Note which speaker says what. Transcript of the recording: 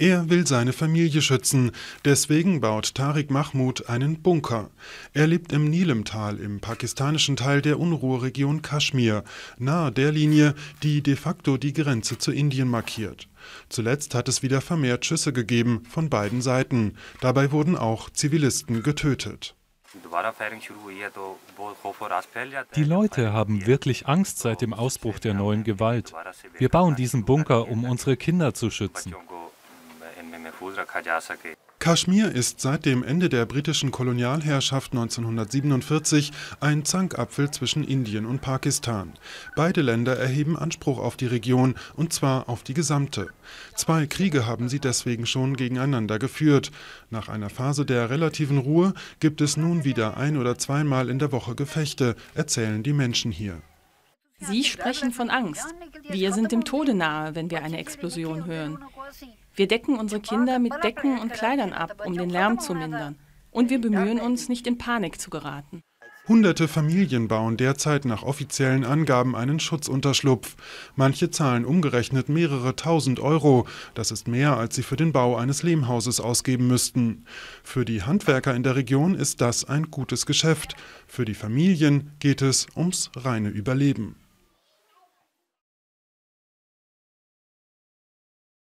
Speaker 1: Er will seine Familie schützen, deswegen baut Tariq Mahmoud einen Bunker. Er lebt im Nilemtal im pakistanischen Teil der Unruheregion Kaschmir, nahe der Linie, die de facto die Grenze zu Indien markiert. Zuletzt hat es wieder vermehrt Schüsse gegeben von beiden Seiten. Dabei wurden auch Zivilisten getötet.
Speaker 2: Die Leute haben wirklich Angst seit dem Ausbruch der neuen Gewalt. Wir bauen diesen Bunker, um unsere Kinder zu schützen.
Speaker 1: Kaschmir ist seit dem Ende der britischen Kolonialherrschaft 1947 ein Zankapfel zwischen Indien und Pakistan. Beide Länder erheben Anspruch auf die Region, und zwar auf die gesamte. Zwei Kriege haben sie deswegen schon gegeneinander geführt. Nach einer Phase der relativen Ruhe gibt es nun wieder ein oder zweimal in der Woche Gefechte, erzählen die Menschen hier.
Speaker 3: Sie sprechen von Angst. Wir sind dem Tode nahe, wenn wir eine Explosion hören. Wir decken unsere Kinder mit Decken und Kleidern ab, um den Lärm zu mindern. Und wir bemühen uns, nicht in Panik zu geraten.
Speaker 1: Hunderte Familien bauen derzeit nach offiziellen Angaben einen Schutzunterschlupf. Manche zahlen umgerechnet mehrere tausend Euro. Das ist mehr, als sie für den Bau eines Lehmhauses ausgeben müssten. Für die Handwerker in der Region ist das ein gutes Geschäft. Für die Familien geht es ums reine Überleben.